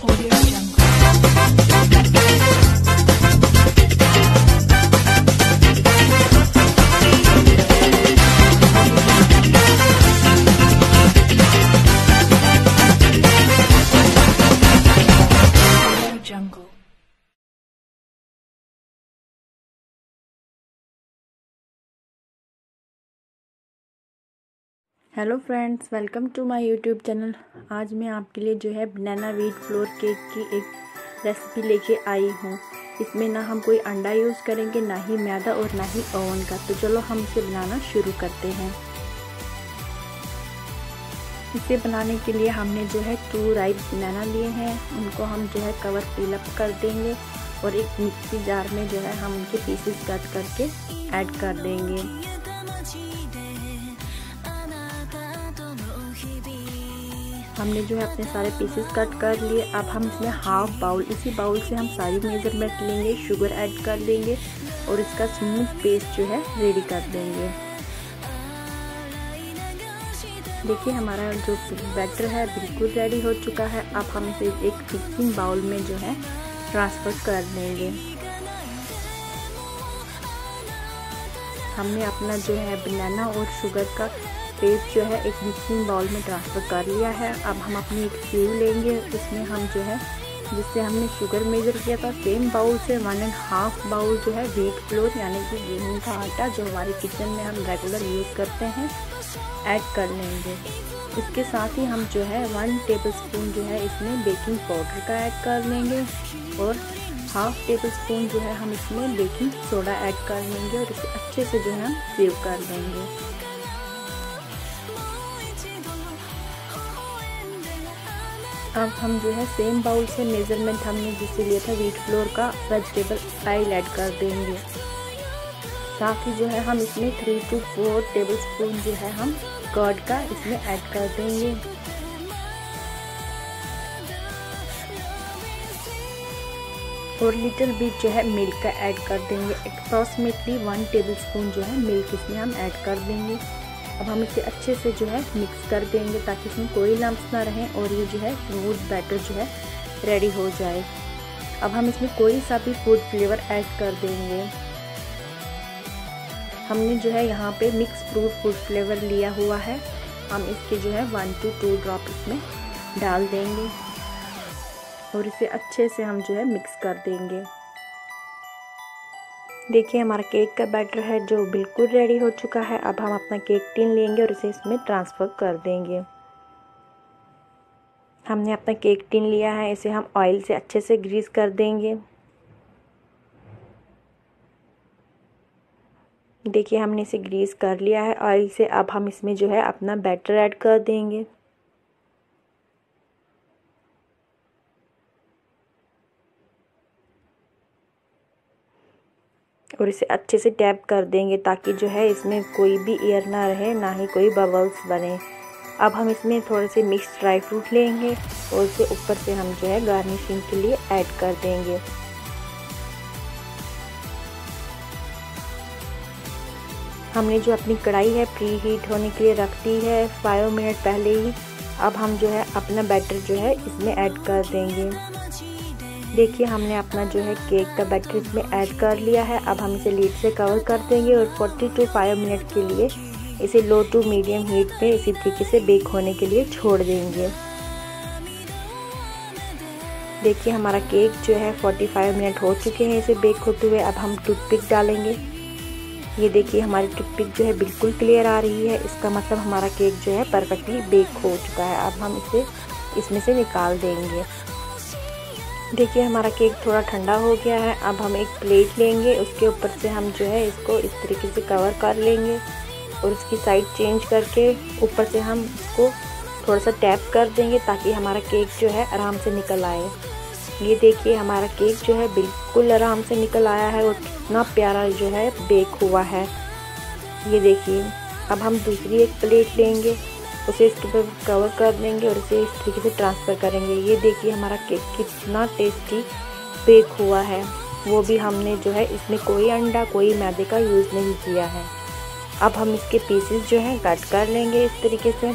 Audio Jungle. Hello friends, welcome to my YouTube channel. आज मैं आपके लिए जो है बनाना वीट फ्लोर केक की एक रेसिपी लेके आई हूँ। इसमें ना हम कोई अंडा यूज़ करेंगे, ना ही मैदा और ना ही ओवन का। तो चलो हम इसे बनाना शुरू करते हैं। इसे बनाने के लिए हमने जो है टू राइट बनाना लिए हैं। उनको हम जो है कवर फिलअप कर देंगे और एक मिक्सी जार में जो है हम उनके पीसेस कट करके ऐड कर देंगे। हमने जो है अपने सारे पीसेस कट कर लिए। अब हम इसमें हाफ़ बाउल इसी बाउल से हम सारी मेज़रमेंट लेंगे शुगर ऐड कर देंगे और इसका स्मूथ पेस्ट जो है रेडी कर देंगे। देखिए हमारा जो बैटर है बिल्कुल रेडी हो चुका है। अब हम इसे एक मिक्सिंग बाउल में जो है ट्रांसफ़र कर देंगे। हमने अपना जो है बनाना और शुगर का पेस्ट जो है एक मिक्सिंग बाउल में ट्रांसफ़र कर लिया है। अब हम अपनी एक सीव लेंगे उसमें हम जो है, जिससे हमने शुगर मेजर किया था। सेम बाउल से वन एंड हाफ़ बाउल जो है व्हीट फ्लोर यानी कि गेहूँ का आटा, जो हमारे किचन में हम रेगुलर यूज़ करते हैं ऐड कर लेंगे। इसके साथ ही हम जो है वन टेबल स्पून जो है इसमें बेकिंग पाउडर का ऐड कर लेंगे और हाफ़ टेबल स्पून जो है हम इसमें बेकिंग सोडा ऐड कर लेंगे और इसे अच्छे से जो है हम सेव कर लेंगे अब हम जो है सेम बाउल से मेज़रमेंट हमने जिससे लिया था व्हीट फ्लोर का वेजिटेबल ऑयल ऐड कर देंगे। साथ ही जो है हम इसमें three two four tablespoon जो है हम कर्ड का इसमें ऐड कर देंगे। और लिटिल बिट जो है मिल्क का ऐड कर देंगे। अप्रॉक्सीमेटली वन टेबल स्पून जो है मिल्क इसमें हम ऐड कर देंगे। अब हम इसे अच्छे से जो है मिक्स कर देंगे ताकि इसमें कोई लम्ब ना रहे और ये जो है स्मूथ बैटर जो है रेडी हो जाए। अब हम इसमें कोई सा भी फ़ूड फ्लेवर ऐड कर देंगे। हमने जो है यहाँ पे मिक्स फ्रूट फ़ूड फ्लेवर लिया हुआ है। हम इसके जो है वन टू टू ड्रॉप इसमें डाल देंगे और इसे अच्छे से हम जो है मिक्स कर देंगे। देखिए, हमारा केक का बैटर है जो बिल्कुल रेडी हो चुका है। अब हम अपना केक टिन लेंगे और इसे इसमें ट्रांसफ़र कर देंगे। हमने अपना केक टिन लिया है। इसे हम ऑयल से अच्छे से ग्रीस कर देंगे। देखिए, हमने इसे ग्रीस कर लिया है ऑयल से। अब हम इसमें जो है अपना बैटर ऐड कर देंगे। और इसे अच्छे से टैप कर देंगे ताकि जो है इसमें कोई भी एयर ना रहे, ना ही कोई बबल्स बने। अब हम इसमें थोड़े से मिक्स ड्राई फ्रूट लेंगे और उसे ऊपर से हम जो है गार्निशिंग के लिए ऐड कर देंगे। हमने जो अपनी कढ़ाई है प्री हीट होने के लिए रख दी है फाइव मिनट पहले ही। अब हम जो है अपना बैटर जो है इसमें ऐड कर देंगे। देखिए, हमने अपना जो है केक का बैटर इसमें ऐड कर लिया है। अब हम इसे लीड से कवर कर देंगे और 40 टू 5 मिनट के लिए इसे लो टू मीडियम हीट पे इसी तरीके से बेक होने के लिए छोड़ देंगे। देखिए, हमारा केक जो है 45 मिनट हो चुके हैं इसे बेक होते हुए। अब हम टूथपिक डालेंगे। ये देखिए, हमारी टूथपिक जो है बिल्कुल क्लियर आ रही है। इसका मतलब हमारा केक जो है परफेक्टली बेक हो चुका है। अब हम इसे, इसमें से निकाल देंगे। देखिए, हमारा केक थोड़ा ठंडा हो गया है। अब हम एक प्लेट लेंगे। उसके ऊपर से हम जो है इसको इस तरीके से कवर कर लेंगे और इसकी साइड चेंज करके ऊपर से हम इसको थोड़ा सा टैप कर देंगे ताकि हमारा केक जो है आराम से निकल आए। ये देखिए, हमारा केक जो है बिल्कुल आराम से निकल आया है और कितना प्यारा जो है बेक हुआ है। ये देखिए, अब हम दूसरी एक प्लेट लेंगे। उसे इसके ऊपर कवर कर देंगे और इसे इस तरीके से ट्रांसफ़र करेंगे। ये देखिए हमारा केक कितना टेस्टी बेक हुआ है। वो भी हमने जो है, इसमें कोई अंडा, कोई मैदे का यूज़ नहीं किया है। अब हम इसके पीसेस जो हैं कट कर लेंगे इस तरीके से।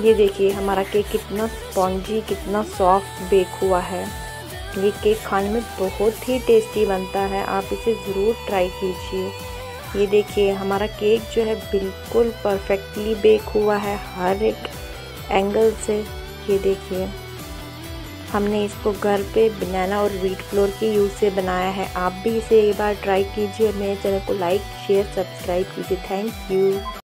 ये देखिए हमारा केक कितना स्पॉन्जी कितना सॉफ्ट बेक हुआ है। ये केक खाने में बहुत ही टेस्टी बनता है, आप इसे ज़रूर ट्राई कीजिए। ये देखिए, हमारा केक जो है बिल्कुल परफेक्टली बेक हुआ है, हर एक एंगल से। ये देखिए, हमने इसको घर पे बनाना और व्हीट फ्लोर के यूज़ से बनाया है। आप भी इसे एक बार ट्राई कीजिए मेरे चैनल को लाइक शेयर सब्सक्राइब कीजिए। Thank you